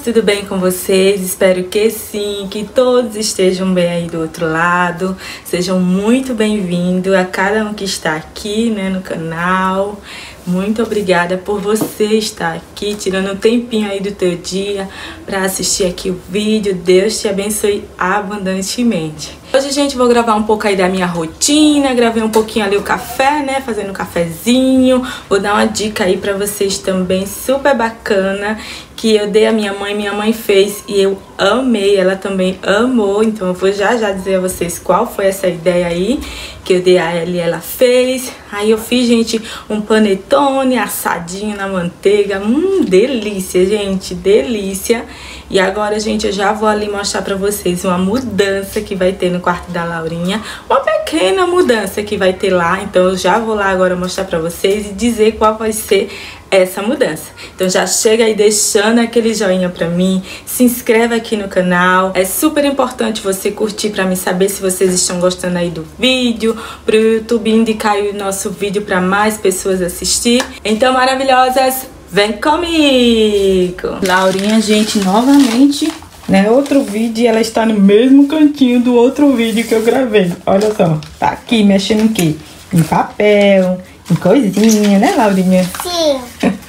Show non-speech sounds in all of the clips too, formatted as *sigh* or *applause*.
tudo bem com vocês? Espero que sim, que todos estejam bem aí do outro lado. Sejam muito bem-vindos a cada um que está aqui né, no canal. Muito obrigada por você estar aqui, tirando um tempinho aí do teu dia para assistir aqui o vídeo. Deus te abençoe abundantemente. Hoje, gente, vou gravar um pouco aí da minha rotina, gravei um pouquinho ali o café, né, fazendo um cafezinho. Vou dar uma dica aí pra vocês também, super bacana, que eu dei a minha mãe, minha mãe fez e eu amei, ela também amou. Então eu vou já já dizer a vocês qual foi essa ideia aí que eu dei a ela e ela fez. Aí eu fiz, gente, um panetone assadinho na manteiga. Hum, delícia, gente, delícia. E agora, gente, eu já vou ali mostrar pra vocês uma mudança que vai ter no quarto da Laurinha. Uma pequena mudança que vai ter lá. Então eu já vou lá agora mostrar pra vocês e dizer qual vai ser essa mudança. Então já chega aí deixando aquele joinha pra mim, se inscreve aqui no canal. É super importante você curtir pra me saber se vocês estão gostando aí do vídeo, pro YouTube indicar o nosso vídeo pra mais pessoas assistir. Então, maravilhosas, vem comigo! Laurinha, gente, novamente né? Outro vídeo ela está no mesmo cantinho do outro vídeo que eu gravei. Olha só, tá aqui mexendo em quê? Em papel, coisinha, né, Laurinha? Sim. *laughs*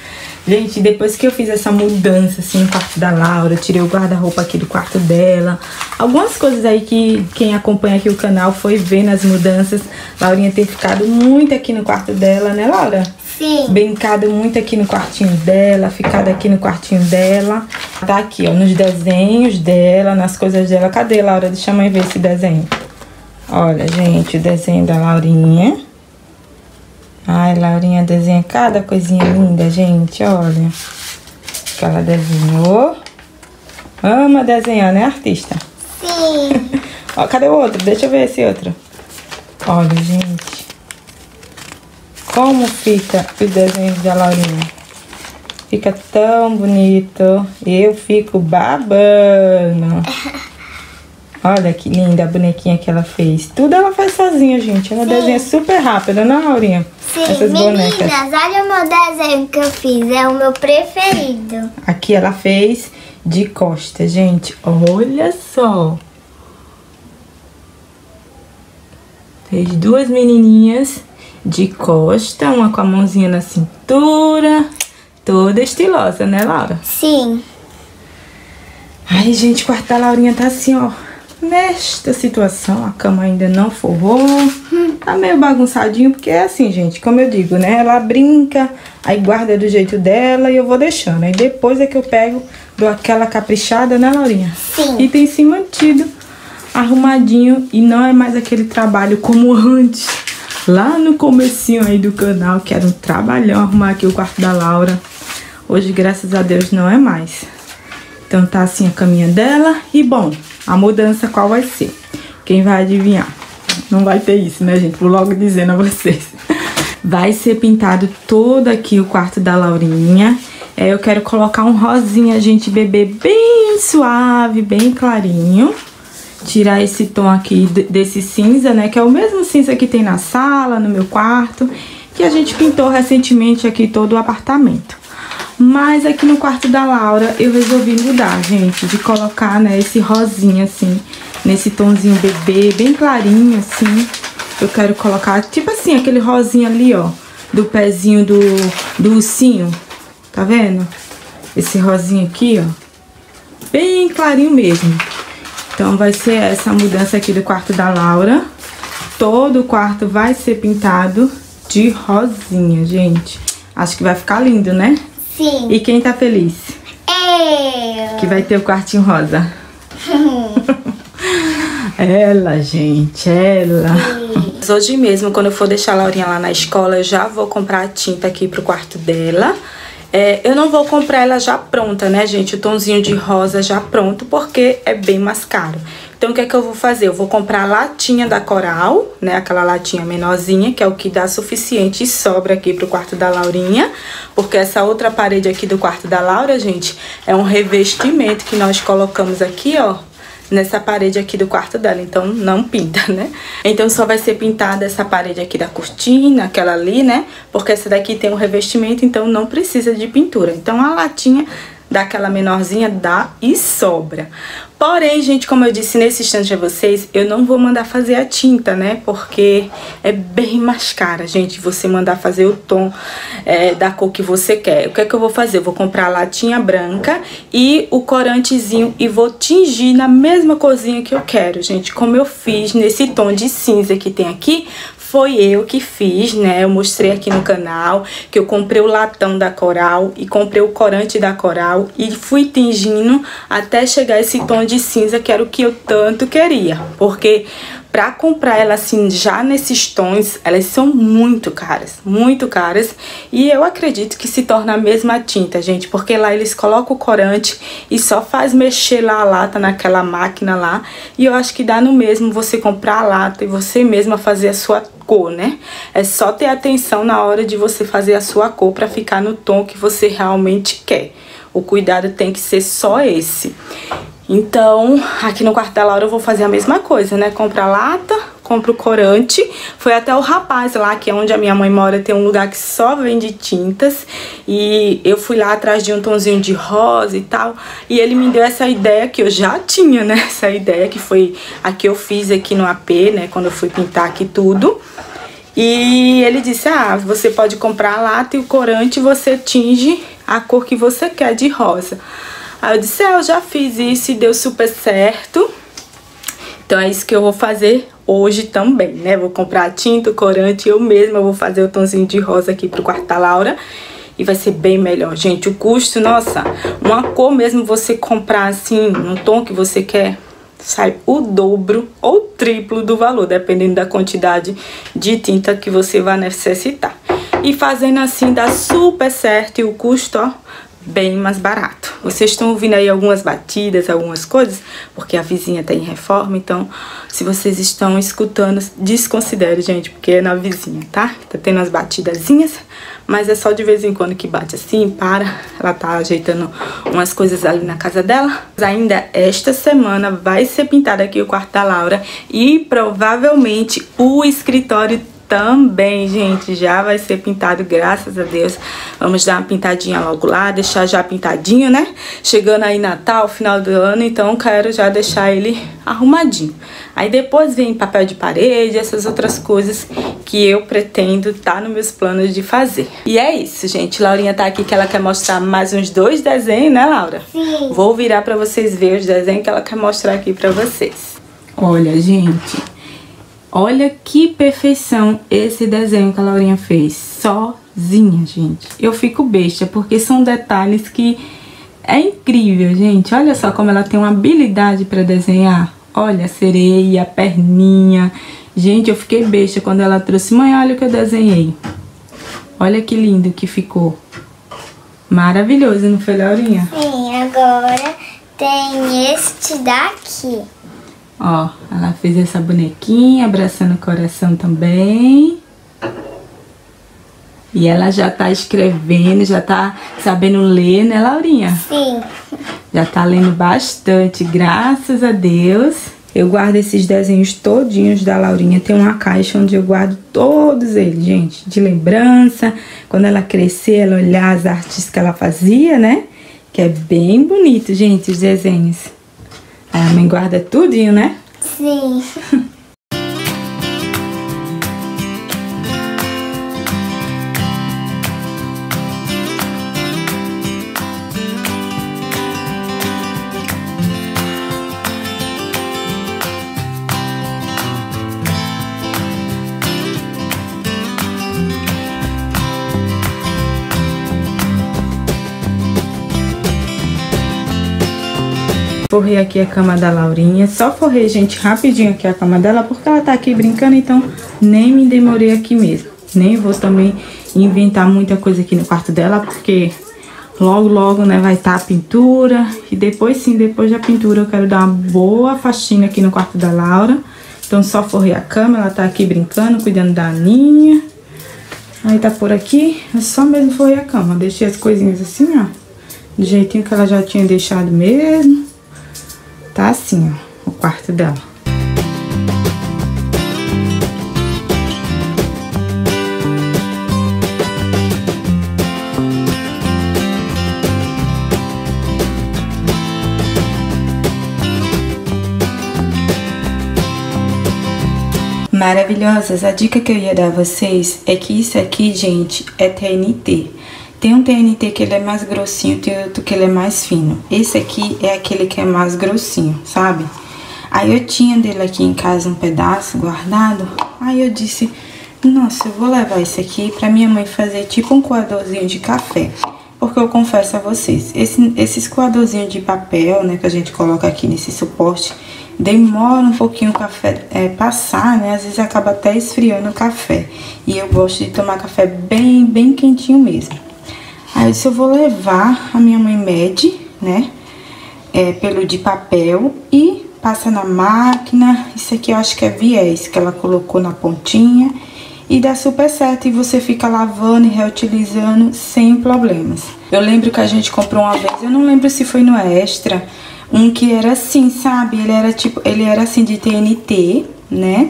Gente, depois que eu fiz essa mudança, assim, no quarto da Laura, tirei o guarda-roupa aqui do quarto dela. Algumas coisas aí que quem acompanha aqui o canal foi ver nas mudanças. Laurinha ter ficado muito aqui no quarto dela, né, Laura? Sim. Brincado muito aqui no quartinho dela, ficado aqui no quartinho dela. Tá aqui, ó, nos desenhos dela, nas coisas dela. Cadê, Laura? Deixa a mãe ver esse desenho. Olha, gente, o desenho da Laurinha. Ai, Laurinha desenha cada coisinha linda, gente, olha. Que ela desenhou. Ama desenhar, né, artista? Sim. *laughs* Ó, cadê o outro? Deixa eu ver esse outro. Olha, gente. Como fica o desenho da Laurinha. Fica tão bonito. Eu fico babando. *laughs* Olha que linda a bonequinha que ela fez. Tudo ela faz sozinha, gente. Ela Sim. desenha super rápido, né, Laurinha? Sim, Essas meninas, bonecas. olha o meu desenho que eu fiz. É o meu preferido. Aqui ela fez de costa, gente. Olha só. Fez duas menininhas de costa, uma com a mãozinha na cintura. Toda estilosa, né, Laura? Sim. Ai, gente, o quarto da Laurinha tá assim, ó. Nesta situação, a cama ainda não forrou. Tá meio bagunçadinho, porque é assim, gente, como eu digo, né? Ela brinca, aí guarda do jeito dela e eu vou deixando. Aí depois é que eu pego, dou aquela caprichada, né, Laurinha? Sim. E tem se mantido arrumadinho e não é mais aquele trabalho como antes. Lá no comecinho aí do canal, que era um trabalhão arrumar aqui o quarto da Laura. Hoje, graças a Deus, não é mais. Então tá assim a caminha dela. E bom, a mudança qual vai ser? Quem vai adivinhar? Não vai ter isso, né, gente? Vou logo dizendo a vocês. *laughs* Vai ser pintado todo aqui o quarto da Laurinha. É, eu quero colocar um rosinha, gente, bebê bem suave, bem clarinho. Tirar esse tom aqui de- desse cinza, né? Que é o mesmo cinza que tem na sala, no meu quarto. Que a gente pintou recentemente aqui todo o apartamento. Mas aqui no quarto da Laura eu resolvi mudar, gente, de colocar, né, esse rosinha assim, nesse tonzinho bebê, bem clarinho assim. Eu quero colocar, tipo assim, aquele rosinha ali, ó, do pezinho do, do ursinho. Tá vendo? Esse rosinha aqui, ó. Bem clarinho mesmo. Então vai ser essa mudança aqui do quarto da Laura. Todo o quarto vai ser pintado de rosinha, gente. Acho que vai ficar lindo, né? Sim. E quem tá feliz? Eu. Que vai ter o quartinho rosa. *laughs* ela, gente, ela. Hoje mesmo, quando eu for deixar a Laurinha lá na escola, eu já vou comprar a tinta aqui pro quarto dela. É, eu não vou comprar ela já pronta, né, gente? O tonzinho de rosa já pronto, porque é bem mais caro. Então, o que é que eu vou fazer? Eu vou comprar a latinha da Coral, né? Aquela latinha menorzinha, que é o que dá suficiente e sobra aqui pro quarto da Laurinha. Porque essa outra parede aqui do quarto da Laura, gente, é um revestimento que nós colocamos aqui, ó nessa parede aqui do quarto dela, então não pinta, né? Então só vai ser pintada essa parede aqui da cortina, aquela ali, né? Porque essa daqui tem um revestimento, então não precisa de pintura. Então a latinha daquela menorzinha, dá e sobra. Porém, gente, como eu disse nesse instante a vocês, eu não vou mandar fazer a tinta, né? Porque é bem mais cara, gente, você mandar fazer o tom é, da cor que você quer. O que é que eu vou fazer? Eu vou comprar a latinha branca e o corantezinho e vou tingir na mesma corzinha que eu quero, gente. Como eu fiz nesse tom de cinza que tem aqui, foi eu que fiz, né? Eu mostrei aqui no canal que eu comprei o latão da Coral e comprei o corante da Coral e fui tingindo até chegar esse tom de cinza que era o que eu tanto queria. Porque Pra comprar ela assim, já nesses tons, elas são muito caras, muito caras. E eu acredito que se torna a mesma tinta, gente, porque lá eles colocam o corante e só faz mexer lá a lata naquela máquina lá. E eu acho que dá no mesmo você comprar a lata e você mesma fazer a sua cor, né? É só ter atenção na hora de você fazer a sua cor para ficar no tom que você realmente quer. O cuidado tem que ser só esse. Então, aqui no quarto da Laura eu vou fazer a mesma coisa, né? Compra lata, compro corante. Foi até o rapaz lá, que é onde a minha mãe mora, tem um lugar que só vende tintas. E eu fui lá atrás de um tonzinho de rosa e tal. E ele me deu essa ideia que eu já tinha, né? *laughs* Essa ideia que foi a que eu fiz aqui no AP, né? Quando eu fui pintar aqui tudo. E ele disse, ah, você pode comprar a lata e o corante você tinge a cor que você quer de rosa. Aí eu disse, é, eu já fiz isso e deu super certo. Então é isso que eu vou fazer hoje também, né? Vou comprar tinta, corante, eu mesma vou fazer o tonzinho de rosa aqui pro quarto da Laura. E vai ser bem melhor, gente. O custo, nossa, uma cor mesmo você comprar assim, no tom que você quer, sai o dobro ou triplo do valor, dependendo da quantidade de tinta que você vai necessitar. E fazendo assim dá super certo e o custo, ó, bem mais barato. Vocês estão ouvindo aí algumas batidas, algumas coisas, porque a vizinha tá em reforma, então se vocês estão escutando, desconsidere, gente, porque é na vizinha, tá? Tá tendo as batidazinhas, mas é só de vez em quando que bate assim, para. Ela tá ajeitando umas coisas ali na casa dela. Ainda esta semana vai ser pintado aqui o quarto da Laura e provavelmente o escritório também, gente, já vai ser pintado, graças a Deus. Vamos dar uma pintadinha logo lá, deixar já pintadinho, né? Chegando aí Natal, final do ano, então quero já deixar ele arrumadinho. Aí depois vem papel de parede, essas outras coisas que eu pretendo tá nos meus planos de fazer. E é isso, gente. Laurinha tá aqui que ela quer mostrar mais uns dois desenhos, né, Laura? Sim. Vou virar pra vocês verem os desenhos que ela quer mostrar aqui pra vocês. Olha, gente... Olha que perfeição esse desenho que a Laurinha fez, sozinha, gente. Eu fico besta, porque são detalhes que é incrível, gente. Olha só como ela tem uma habilidade para desenhar. Olha a sereia, a perninha. Gente, eu fiquei besta quando ela trouxe. Mãe, olha o que eu desenhei. Olha que lindo que ficou. Maravilhoso, não foi, Laurinha? Sim, agora tem este daqui. Ó, ela fez essa bonequinha abraçando o coração também. E ela já tá escrevendo, já tá sabendo ler, né, Laurinha? Sim. Já tá lendo bastante, graças a Deus. Eu guardo esses desenhos todinhos da Laurinha. Tem uma caixa onde eu guardo todos eles, gente. De lembrança. Quando ela crescer, ela olhar as artes que ela fazia, né? Que é bem bonito, gente, os desenhos. A mãe guarda tudinho, né? Sim. *laughs* Forrei aqui a cama da Laurinha. Só forrei, gente, rapidinho aqui a cama dela, porque ela tá aqui brincando, então nem me demorei aqui mesmo. Nem vou também inventar muita coisa aqui no quarto dela, porque logo, logo, né, vai estar tá a pintura. E depois, sim, depois da pintura, eu quero dar uma boa faxina aqui no quarto da Laura. Então, só forrei a cama, ela tá aqui brincando, cuidando da Aninha. Aí tá por aqui, eu só mesmo forrei a cama. Deixei as coisinhas assim, ó, do jeitinho que ela já tinha deixado mesmo. Tá assim, ó, o quarto dela. Maravilhosas, a dica que eu ia dar a vocês é que isso aqui, gente, é TNT. Tem um TNT que ele é mais grossinho, tem outro que ele é mais fino. Esse aqui é aquele que é mais grossinho, sabe? Aí eu tinha dele aqui em casa um pedaço guardado. Aí eu disse, nossa, eu vou levar esse aqui pra minha mãe fazer tipo um coadorzinho de café. Porque eu confesso a vocês, esse, esses coadorzinhos de papel, né, que a gente coloca aqui nesse suporte, demora um pouquinho o café é, passar, né? Às vezes acaba até esfriando o café. E eu gosto de tomar café bem, bem quentinho mesmo. Aí se eu vou levar, a minha mãe mede, né? É, pelo de papel e passa na máquina. Isso aqui eu acho que é viés que ela colocou na pontinha. E dá super certo e você fica lavando e reutilizando sem problemas. Eu lembro que a gente comprou uma vez, eu não lembro se foi no Extra, um que era assim, sabe? Ele era tipo, ele era assim de TNT, né?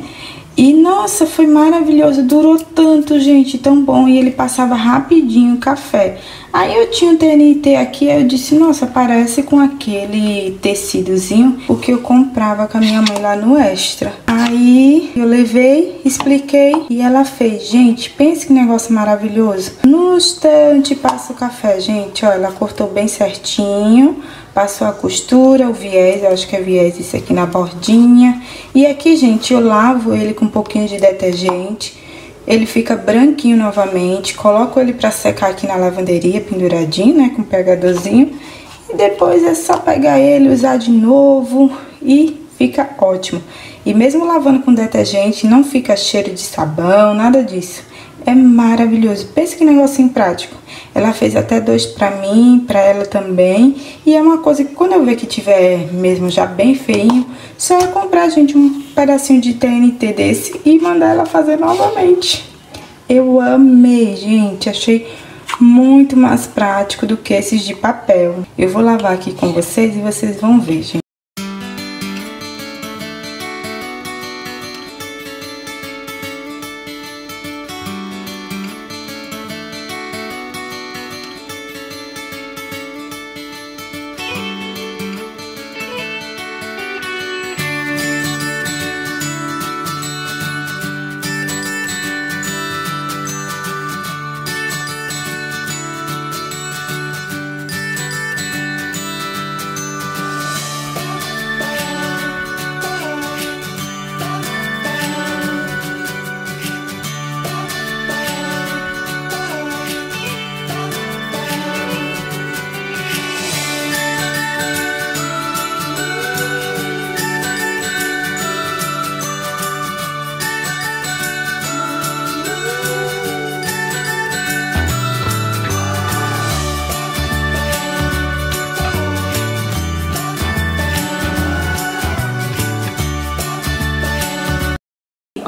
E nossa, foi maravilhoso, durou tanto, gente, tão bom. E ele passava rapidinho o café. Aí eu tinha um TNT aqui, eu disse, nossa, parece com aquele tecidozinho, o que eu comprava com a minha mãe lá no Extra. Aí eu levei, expliquei e ela fez. Gente, pense que negócio maravilhoso. No instante passa o café, gente, ó, ela cortou bem certinho Passou a costura, o viés, eu acho que é viés isso aqui na bordinha. E aqui, gente, eu lavo ele com um pouquinho de detergente. Ele fica branquinho novamente. Coloco ele pra secar aqui na lavanderia, penduradinho, né, com pegadorzinho. E depois é só pegar ele, usar de novo e fica ótimo. E mesmo lavando com detergente, não fica cheiro de sabão, nada disso. É maravilhoso. Pensa que negocinho prático. Ela fez até dois pra mim, pra ela também. E é uma coisa que quando eu ver que tiver mesmo já bem feinho, só é comprar, gente, um pedacinho de TNT desse e mandar ela fazer novamente. Eu amei, gente. Achei muito mais prático do que esses de papel. Eu vou lavar aqui com vocês e vocês vão ver, gente.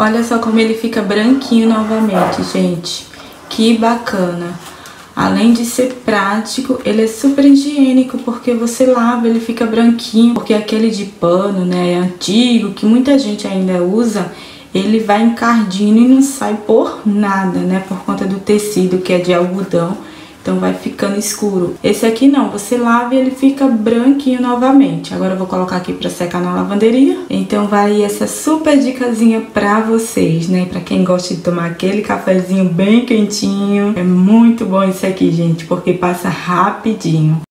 Olha só como ele fica branquinho novamente, gente. Que bacana. Além de ser prático, ele é super higiênico, porque você lava, ele fica branquinho. Porque aquele de pano, né, é antigo, que muita gente ainda usa, ele vai encardindo e não sai por nada, né, por conta do tecido que é de algodão então vai ficando escuro. Esse aqui não, você lava e ele fica branquinho novamente. Agora eu vou colocar aqui para secar na lavanderia. Então vai essa super dicasinha pra vocês, né? Pra quem gosta de tomar aquele cafezinho bem quentinho. É muito bom isso aqui, gente, porque passa rapidinho.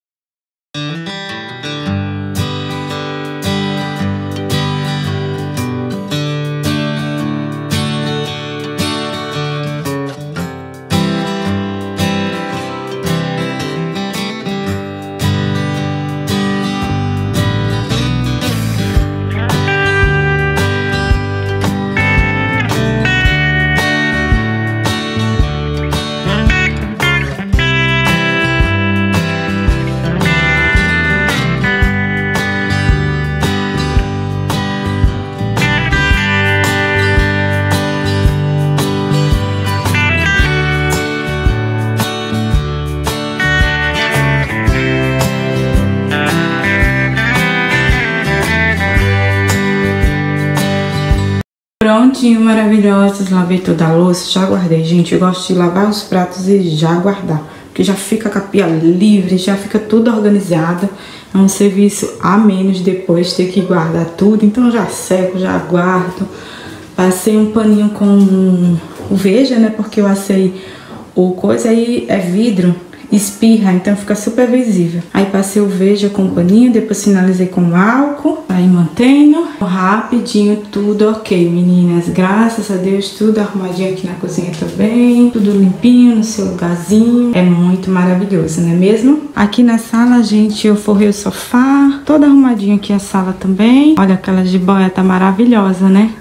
Prontinho, maravilhosas. Lavei toda a louça, já guardei. Gente, eu gosto de lavar os pratos e já guardar. Porque já fica a pia livre, já fica tudo organizado. É um serviço a menos depois ter que guardar tudo. Então já seco, já guardo. Passei um paninho com o Veja, né? Porque eu assei o coisa aí é vidro espirra, então fica super visível. Aí passei o veja com o paninho, depois finalizei com álcool, aí mantendo. Rapidinho, tudo ok, meninas. Graças a Deus, tudo arrumadinho aqui na cozinha também. Tudo limpinho no seu lugarzinho. É muito maravilhoso, não é mesmo? Aqui na sala, gente, eu forrei o sofá. Toda arrumadinha aqui a sala também. Olha, aquela jiboia tá maravilhosa, né?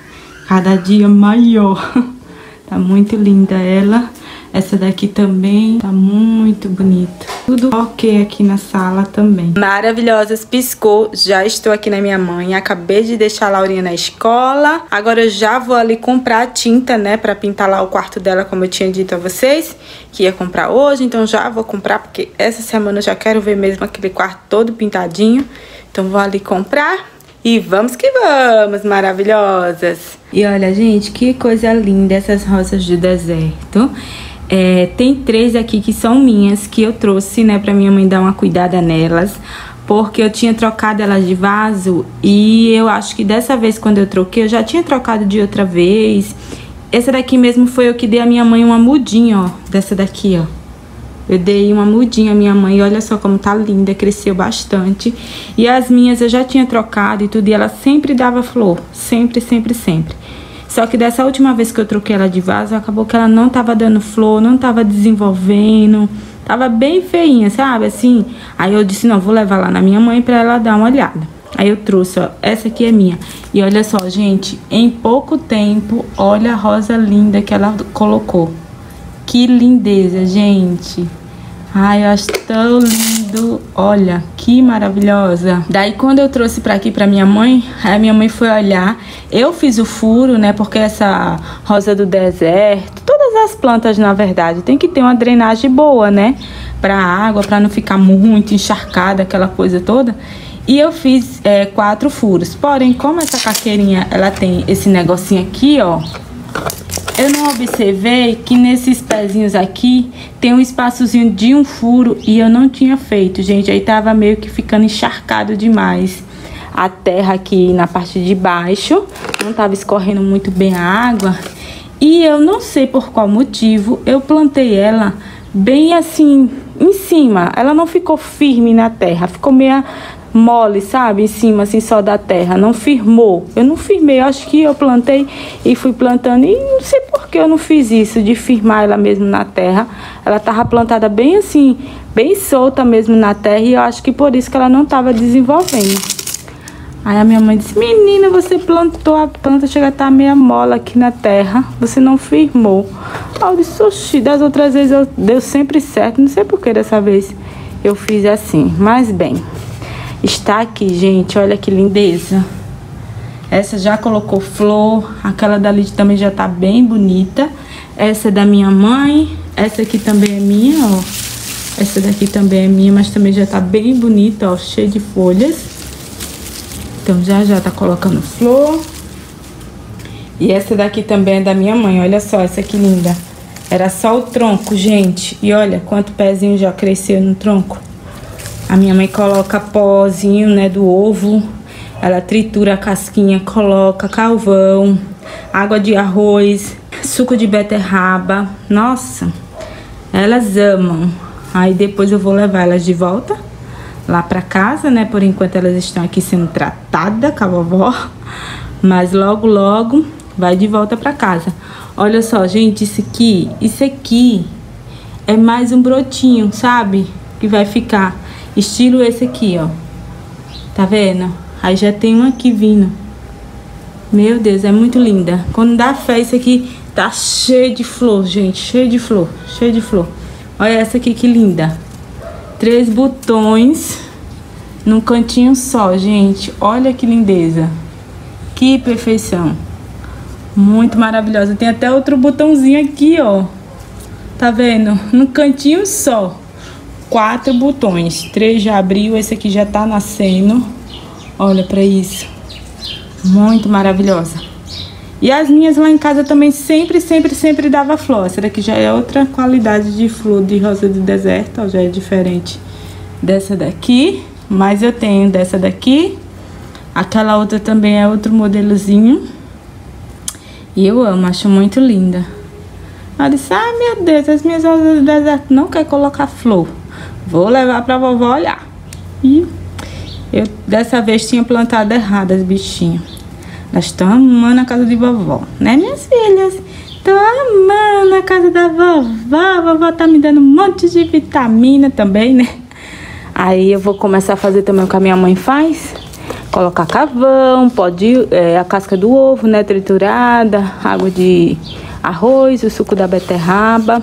Cada dia maior. *laughs* tá muito linda ela. Essa daqui também tá muito bonita. Tudo ok aqui na sala também. Maravilhosas, piscou. Já estou aqui na minha mãe. Acabei de deixar a Laurinha na escola. Agora eu já vou ali comprar tinta, né? Pra pintar lá o quarto dela, como eu tinha dito a vocês. Que ia comprar hoje. Então já vou comprar, porque essa semana eu já quero ver mesmo aquele quarto todo pintadinho. Então vou ali comprar. E vamos que vamos, maravilhosas! E olha, gente, que coisa linda essas rosas do deserto. É, tem três aqui que são minhas, que eu trouxe, né, pra minha mãe dar uma cuidada nelas. Porque eu tinha trocado elas de vaso e eu acho que dessa vez quando eu troquei, eu já tinha trocado de outra vez. Essa daqui mesmo foi eu que dei a minha mãe uma mudinha, ó, dessa daqui, ó. Eu dei uma mudinha à minha mãe, olha só como tá linda, cresceu bastante. E as minhas eu já tinha trocado e tudo, e ela sempre dava flor, sempre, sempre, sempre. Só que dessa última vez que eu troquei ela de vaso, acabou que ela não tava dando flor, não tava desenvolvendo. Tava bem feinha, sabe? Assim. Aí eu disse, não, vou levar lá na minha mãe pra ela dar uma olhada. Aí eu trouxe, ó, essa aqui é minha. E olha só, gente, em pouco tempo, olha a rosa linda que ela colocou. Que lindeza, gente. Ai, eu acho tão lindo. Olha, que maravilhosa. Daí, quando eu trouxe pra aqui pra minha mãe, a minha mãe foi olhar. Eu fiz o furo, né? Porque essa rosa do deserto, todas as plantas, na verdade, tem que ter uma drenagem boa, né? Pra água, pra não ficar muito encharcada, aquela coisa toda. E eu fiz é, quatro furos. Porém, como essa caqueirinha, ela tem esse negocinho aqui, ó eu não observei que nesses pezinhos aqui tem um espaçozinho de um furo e eu não tinha feito, gente. Aí tava meio que ficando encharcado demais. A terra aqui na parte de baixo não tava escorrendo muito bem a água. E eu não sei por qual motivo eu plantei ela bem assim em cima. Ela não ficou firme na terra, ficou meio mole, sabe? Em cima, assim, só da terra. Não firmou. Eu não firmei. Acho que eu plantei e fui plantando. E não sei por que eu não fiz isso, de firmar ela mesmo na terra. Ela tava plantada bem assim, bem solta mesmo na terra. E eu acho que por isso que ela não tava desenvolvendo. Aí a minha mãe disse, menina, você plantou a planta, chega a estar tá meia mola aqui na terra, você não firmou. Aí eu disse, oxi, das outras vezes eu, deu sempre certo, não sei por que dessa vez eu fiz assim. Mas bem, está aqui, gente. Olha que lindeza. Essa já colocou flor. Aquela dali também já tá bem bonita. Essa é da minha mãe. Essa aqui também é minha, ó. Essa daqui também é minha, mas também já tá bem bonita, ó. Cheia de folhas. Então já já tá colocando flor. E essa daqui também é da minha mãe. Olha só essa que linda. Era só o tronco, gente. E olha quanto pezinho já cresceu no tronco. A minha mãe coloca pozinho, né, do ovo. Ela tritura a casquinha, coloca calvão, água de arroz, suco de beterraba. Nossa, elas amam. Aí depois eu vou levar elas de volta lá pra casa, né? Por enquanto elas estão aqui sendo tratadas com a vovó. Mas logo, logo vai de volta pra casa. Olha só, gente, isso aqui, isso aqui é mais um brotinho, sabe? Que vai ficar. Estilo esse aqui, ó. Tá vendo? Aí já tem um aqui vindo. Meu Deus, é muito linda. Quando dá fé, isso aqui tá cheio de flor, gente. Cheio de flor, cheio de flor. Olha essa aqui que linda. Três botões num cantinho só, gente. Olha que lindeza. Que perfeição. Muito maravilhosa. Tem até outro botãozinho aqui, ó. Tá vendo? Num cantinho só quatro botões. Três já abriu, esse aqui já tá nascendo. Olha pra isso. Muito maravilhosa. E as minhas lá em casa também sempre, sempre, sempre dava flor. Essa daqui já é outra qualidade de flor de rosa do deserto, ó, já é diferente dessa daqui. Mas eu tenho dessa daqui. Aquela outra também é outro modelozinho. E eu amo, acho muito linda. Ela disse, ah, meu Deus, as minhas rosas do deserto não quer colocar flor. Vou levar pra vovó olhar. E eu dessa vez tinha plantado errado as bichinhas. Elas estão amando a casa de vovó, né minhas filhas? Tô amando a casa da vovó. A vovó tá me dando um monte de vitamina também, né? Aí eu vou começar a fazer também o que a minha mãe faz. Colocar carvão, pode é, a casca do ovo, né? Triturada, água de arroz, o suco da beterraba.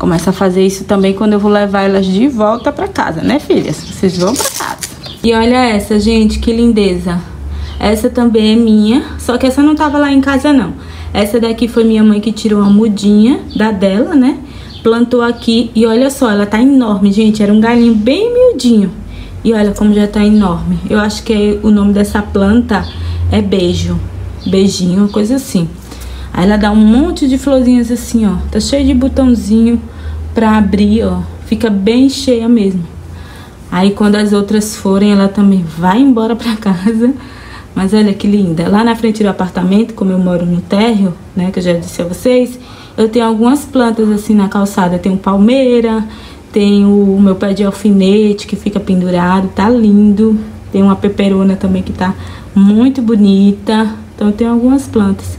Começa a fazer isso também quando eu vou levar elas de volta para casa, né, filhas? Vocês vão para casa. E olha essa, gente, que lindeza. Essa também é minha, só que essa não tava lá em casa, não. Essa daqui foi minha mãe que tirou uma mudinha da dela, né? Plantou aqui e olha só, ela tá enorme, gente. Era um galinho bem miudinho. E olha como já tá enorme. Eu acho que é, o nome dessa planta é beijo. Beijinho, coisa assim. Aí ela dá um monte de florzinhas assim, ó. Tá cheio de botãozinho pra abrir, ó. Fica bem cheia mesmo. Aí quando as outras forem, ela também vai embora pra casa. Mas olha que linda. Lá na frente do apartamento, como eu moro no térreo, né, que eu já disse a vocês, eu tenho algumas plantas assim na calçada. Tem palmeira, tem o meu pé de alfinete que fica pendurado, tá lindo. Tem uma peperona também que tá muito bonita. Então tenho algumas plantas.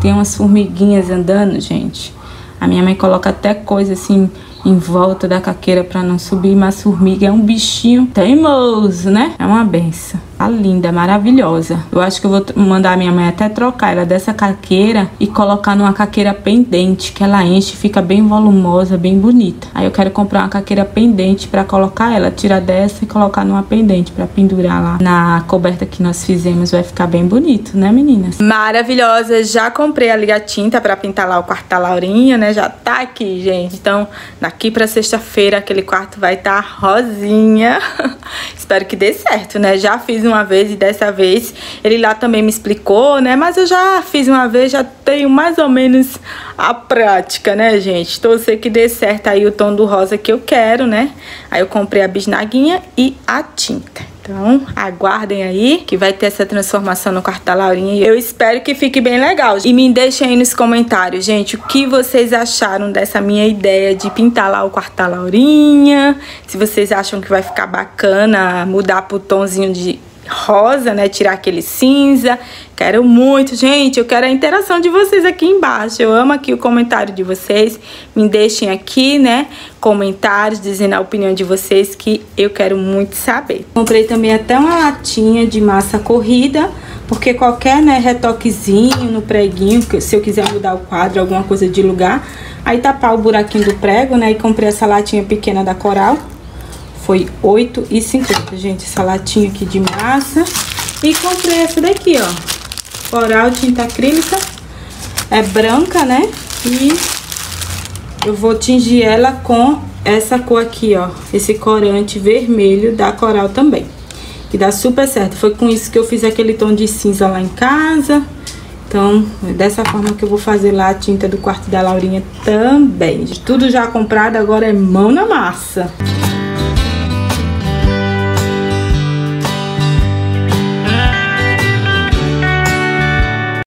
Tem umas formiguinhas andando, gente. A minha mãe coloca até coisa assim em volta da caqueira para não subir, mas formiga é um bichinho teimoso, né? É uma benção. Tá linda, maravilhosa. Eu acho que eu vou mandar a minha mãe até trocar ela dessa caqueira e colocar numa caqueira pendente, que ela enche, fica bem volumosa, bem bonita. Aí eu quero comprar uma caqueira pendente para colocar ela, tirar dessa e colocar numa pendente para pendurar lá na coberta que nós fizemos. Vai ficar bem bonito, né, meninas? Maravilhosa. Já comprei a liga tinta para pintar lá o quarto da Laurinha, né? Já tá aqui, gente. Então, daqui para sexta-feira aquele quarto vai estar tá rosinha. *laughs* Espero que dê certo, né? Já fiz um uma vez e dessa vez ele lá também me explicou, né? Mas eu já fiz uma vez, já tenho mais ou menos a prática, né, gente? Torcer que dê certo aí o tom do rosa que eu quero, né? Aí eu comprei a bisnaguinha e a tinta. Então, aguardem aí que vai ter essa transformação no quarto da Laurinha. Eu espero que fique bem legal. E me deixem aí nos comentários, gente, o que vocês acharam dessa minha ideia de pintar lá o quarto da Laurinha. Se vocês acham que vai ficar bacana mudar pro tomzinho de rosa, né? Tirar aquele cinza. Quero muito, gente. Eu quero a interação de vocês aqui embaixo. Eu amo aqui o comentário de vocês. Me deixem aqui, né? Comentários dizendo a opinião de vocês que eu quero muito saber. Comprei também até uma latinha de massa corrida. Porque qualquer né, retoquezinho no preguinho, se eu quiser mudar o quadro, alguma coisa de lugar, aí tapar o buraquinho do prego, né? E comprei essa latinha pequena da Coral foi R$ 8,50, gente, essa latinha aqui de massa. E comprei essa daqui, ó, Coral tinta acrílica, é branca, né? E eu vou tingir ela com essa cor aqui, ó, esse corante vermelho da Coral também. Que dá super certo. Foi com isso que eu fiz aquele tom de cinza lá em casa. Então, é dessa forma que eu vou fazer lá a tinta do quarto da Laurinha também. De tudo já comprado, agora é mão na massa.